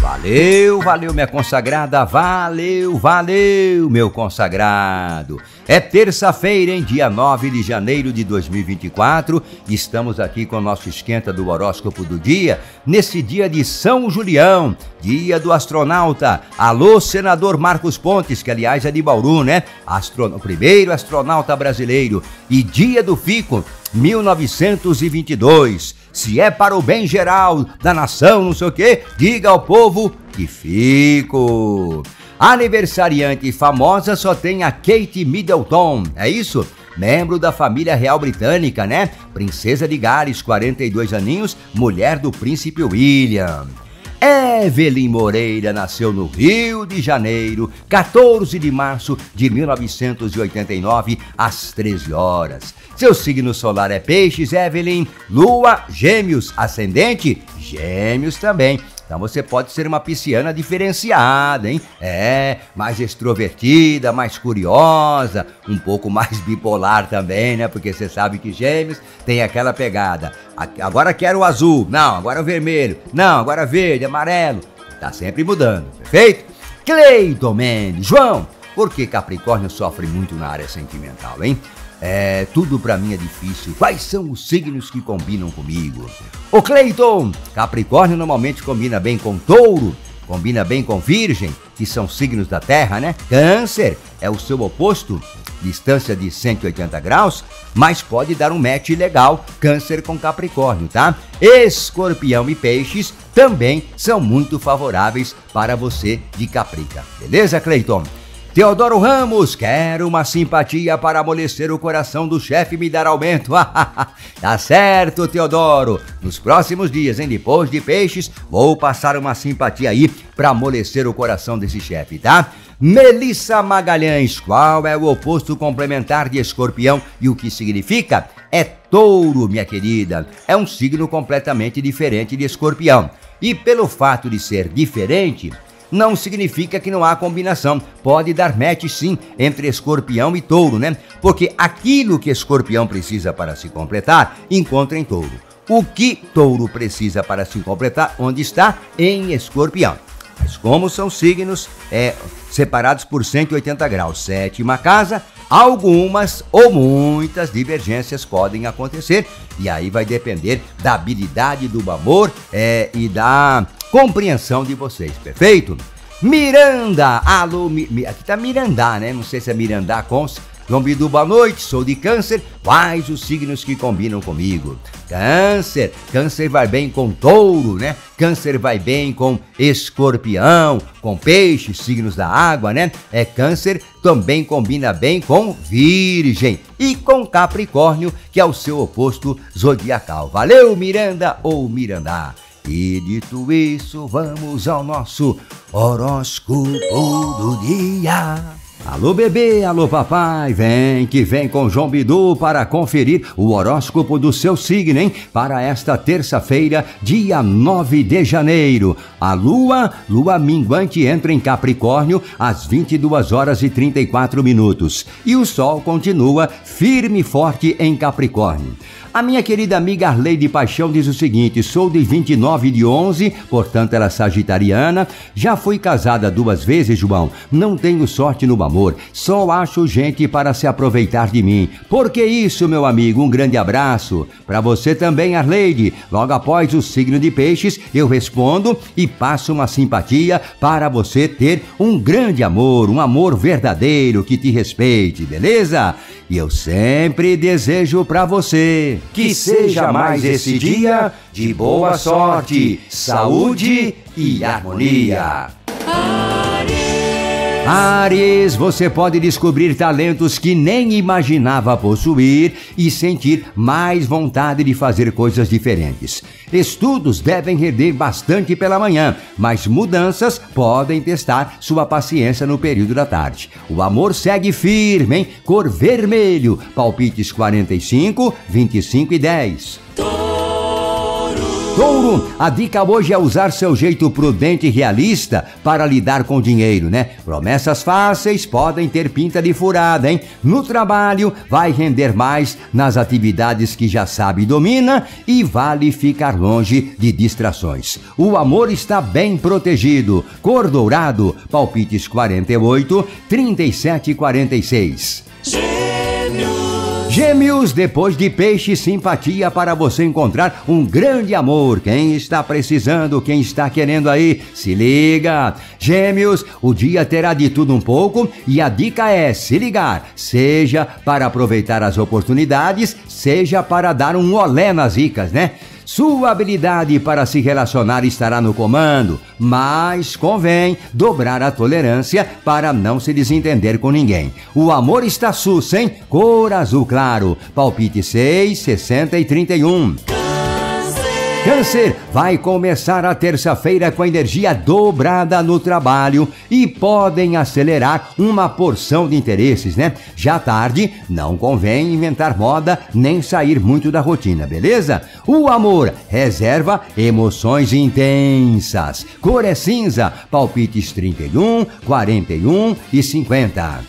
Valeu, valeu, minha consagrada, valeu, valeu, meu consagrado. É terça-feira, em dia 9 de janeiro de 2024. Estamos aqui com o nosso esquenta do horóscopo do dia, nesse dia de São Julião, dia do astronauta. Alô, senador Marcos Pontes, que aliás é de Bauru, né? Astro... O primeiro astronauta brasileiro. E dia do Fico, 1922. Se é para o bem geral da nação, não sei o quê, diga ao povo que fico. Aniversariante famosa só tem a Kate Middleton, é isso? Membro da família real britânica, né? Princesa de Gales, 42 aninhos, mulher do príncipe William. Evelyn Moreira nasceu no Rio de Janeiro, 14 de março de 1989, às 13 horas. Seu signo solar é Peixes, Evelyn, Lua, Gêmeos, ascendente, Gêmeos também. Então você pode ser uma pisciana diferenciada, hein? É, mais extrovertida, mais curiosa, um pouco mais bipolar também, né? Porque você sabe que gêmeos tem aquela pegada. Agora quero o azul, não, agora o vermelho, não, agora verde, amarelo. Tá sempre mudando, perfeito? Cleiton Mendes, João, por que Capricórnio sofre muito na área sentimental, hein? É, tudo para mim é difícil. Quais são os signos que combinam comigo? O Cleiton, Capricórnio normalmente combina bem com Touro, combina bem com Virgem, que são signos da Terra, né? Câncer é o seu oposto, distância de 180 graus, mas pode dar um match legal, Câncer com Capricórnio, tá? Escorpião e Peixes também são muito favoráveis para você de Caprica. Beleza, Cleiton? Teodoro Ramos, quero uma simpatia para amolecer o coração do chefe e me dar aumento. tá certo, Teodoro. Nos próximos dias, hein, depois de peixes, vou passar uma simpatia aí para amolecer o coração desse chefe, tá? Melissa Magalhães, qual é o oposto complementar de escorpião e o que significa? É touro, minha querida. É um signo completamente diferente de escorpião. E pelo fato de ser diferente, não significa que não há combinação. Pode dar match sim entre escorpião e touro, né? Porque aquilo que escorpião precisa para se completar, encontra em touro. O que touro precisa para se completar, onde está? Em escorpião. Mas como são signos é, separados por 180 graus, sétima casa, algumas ou muitas divergências podem acontecer e aí vai depender da habilidade do amor é, e da compreensão de vocês, perfeito? Miranda, alô, mi, aqui tá Mirandá, né? Não sei se é Mirandá com João Bidu, boa noite, sou de câncer, quais os signos que combinam comigo? Câncer, câncer vai bem com touro, né? Câncer vai bem com escorpião, com peixe, signos da água, né? É câncer também combina bem com virgem e com capricórnio, que é o seu oposto zodiacal. Valeu, Miranda ou Mirandá. E dito isso, vamos ao nosso horóscopo do dia. Alô bebê, alô papai, vem que vem com João Bidu para conferir o horóscopo do seu signo, hein? Para esta terça-feira, dia 9 de janeiro. A lua, lua minguante entra em Capricórnio às 22 horas e 34 minutos. E o sol continua firme e forte em Capricórnio. A minha querida amiga Arleide Paixão diz o seguinte: sou de 29 de 11, portanto ela é sagitariana. Já fui casada duas vezes, João. Não tenho sorte no amor. Só acho gente para se aproveitar de mim. Por que isso, meu amigo? Um grande abraço. Para você também, Arleide. Logo após o signo de peixes, eu respondo e passo uma simpatia para você ter um grande amor, um amor verdadeiro que te respeite, beleza? E eu sempre desejo para você que seja mais esse dia de boa sorte, saúde e harmonia. Ares, você pode descobrir talentos que nem imaginava possuir e sentir mais vontade de fazer coisas diferentes. Estudos devem render bastante pela manhã, mas mudanças podem testar sua paciência no período da tarde. O amor segue firme, hein? Cor vermelho, palpites 45, 25 e 10. Touro. A dica hoje é usar seu jeito prudente e realista para lidar com dinheiro, né? Promessas fáceis podem ter pinta de furada, hein? No trabalho, vai render mais nas atividades que já sabe e domina e vale ficar longe de distrações. O amor está bem protegido. Cor dourado, palpites 48, 37 e 46. Gêmeos, depois de peixe, simpatia para você encontrar um grande amor. Quem está precisando, quem está querendo aí, se liga. Gêmeos, o dia terá de tudo um pouco e a dica é se ligar, seja para aproveitar as oportunidades, seja para dar um olé nas dicas, né? Sua habilidade para se relacionar estará no comando, mas convém dobrar a tolerância para não se desentender com ninguém. O amor está sus, hein? Cor azul claro. Palpite 6, 60 e 31. Câncer vai começar a terça-feira com energia dobrada no trabalho e podem acelerar uma porção de interesses, né? Já tarde, não convém inventar moda nem sair muito da rotina, beleza? O amor reserva emoções intensas. Cor é cinza, palpites 31, 41 e 50.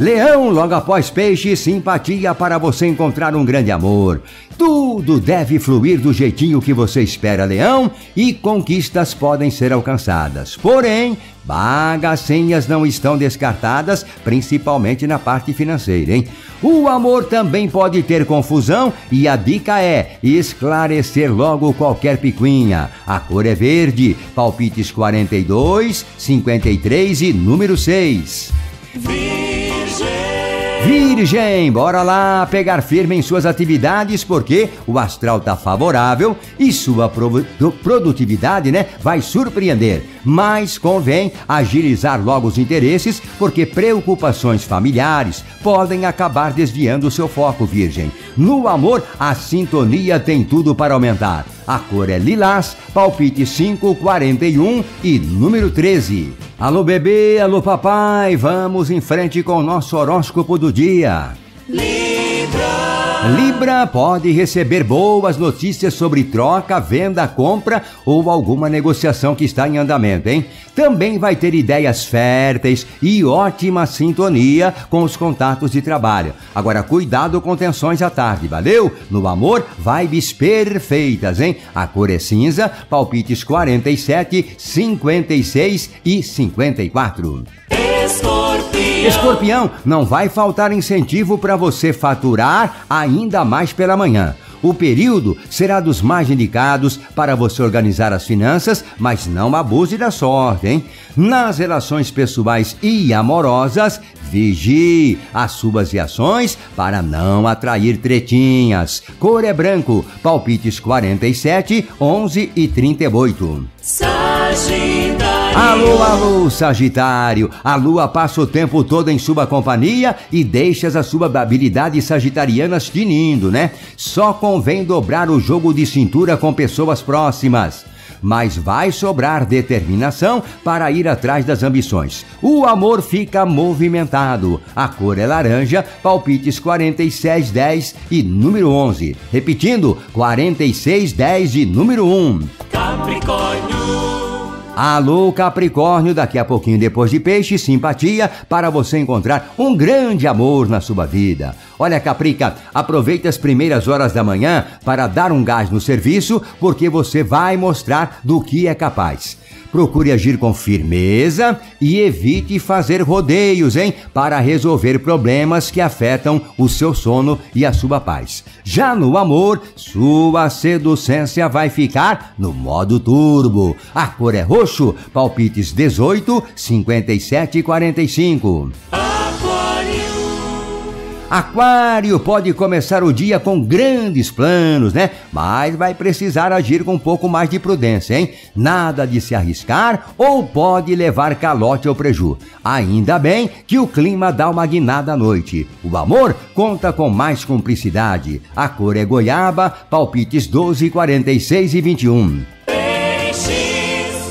Leão, logo após peixe, simpatia para você encontrar um grande amor. Tudo deve fluir do jeitinho que você espera, Leão, e conquistas podem ser alcançadas. Porém, bagacinhas não estão descartadas, principalmente na parte financeira, hein? O amor também pode ter confusão e a dica é esclarecer logo qualquer picuinha. A cor é verde, palpites 42, 53 e número 6. Virgem, bora lá pegar firme em suas atividades porque o astral tá favorável e sua produtividade, né, vai surpreender. Mas convém agilizar logo os interesses porque preocupações familiares podem acabar desviando o seu foco, Virgem. No amor, a sintonia tem tudo para aumentar. A cor é lilás, palpite 541 e número 13. Alô bebê, alô papai, vamos em frente com o nosso horóscopo do dia. Libra. Libra pode receber boas notícias sobre troca, venda, compra ou alguma negociação que está em andamento, hein? Também vai ter ideias férteis e ótima sintonia com os contatos de trabalho. Agora, cuidado com tensões à tarde, valeu? No amor, vibes perfeitas, hein? A cor é cinza, palpites 47, 56 e 54. Escorpião. Escorpião, não vai faltar incentivo para você faturar ainda mais pela manhã. O período será dos mais indicados para você organizar as finanças, mas não abuse da sorte, hein? Nas relações pessoais e amorosas, vigie as suas reações para não atrair tretinhas. Cor é branco, palpites 47, 11 e 38. Sagitário. Alô, alô, Sagitário! A lua passa o tempo todo em sua companhia e deixa as suas habilidades sagitarianas tinindo, né? Só convém dobrar o jogo de cintura com pessoas próximas mas vai sobrar determinação para ir atrás das ambições. O amor fica movimentado. A cor é laranja, palpites 46, 10 e número 11. Repetindo, 46, 10 e número 1. Capricórnio. Alô Capricórnio, daqui a pouquinho depois de peixe, simpatia para você encontrar um grande amor na sua vida. Olha Caprica, aproveite as primeiras horas da manhã para dar um gás no serviço, porque você vai mostrar do que é capaz. Procure agir com firmeza e evite fazer rodeios, hein? Para resolver problemas que afetam o seu sono e a sua paz. Já no amor, sua seducência vai ficar no modo turbo. A cor é roxo, palpites 18, 57 e 45. Aquário pode começar o dia com grandes planos, né? Mas vai precisar agir com um pouco mais de prudência, hein? Nada de se arriscar ou pode levar calote ou preju. Ainda bem que o clima dá uma guinada à noite. O amor conta com mais cumplicidade. A cor é goiaba, palpites 12, 46 e 21.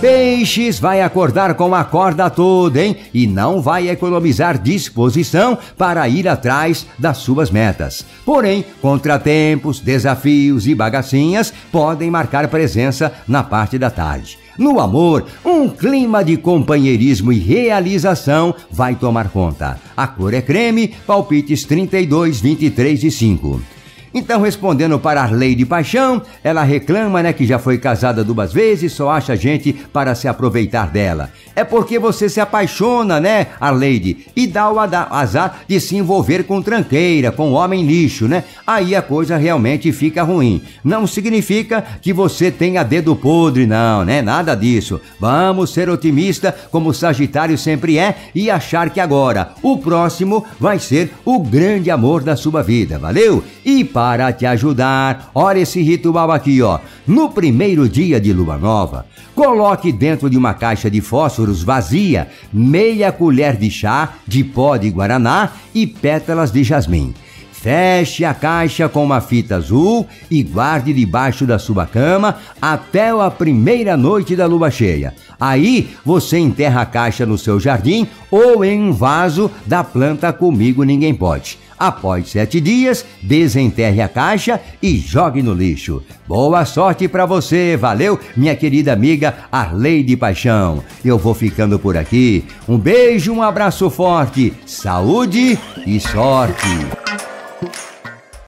Peixes vai acordar com a corda toda, hein? E não vai economizar disposição para ir atrás das suas metas. Porém, contratempos, desafios e bagacinhas podem marcar presença na parte da tarde. No amor, um clima de companheirismo e realização vai tomar conta. A cor é creme, palpites 32, 23 e 5. Então, respondendo para a lei de paixão, ela reclama, né, que já foi casada duas vezes, só acha gente para se aproveitar dela. É porque você se apaixona, né, Arleide, e dá o azar de se envolver com tranqueira, com homem lixo, né? Aí a coisa realmente fica ruim. Não significa que você tenha dedo podre, não, né? Nada disso. Vamos ser otimista, como o Sagitário sempre é, e achar que agora o próximo vai ser o grande amor da sua vida, valeu? E para para te ajudar. Olha esse ritual aqui, ó. No primeiro dia de lua nova, coloque dentro de uma caixa de fósforos vazia meia colher de chá de pó de guaraná e pétalas de jasmim. Feche a caixa com uma fita azul e guarde debaixo da sua cama até a primeira noite da lua cheia. Aí você enterra a caixa no seu jardim ou em um vaso da planta Comigo Ninguém Pode. Após sete dias, desenterre a caixa e jogue no lixo. Boa sorte para você, valeu, minha querida amiga Arleide Paixão. Eu vou ficando por aqui. Um beijo, um abraço forte, saúde e sorte.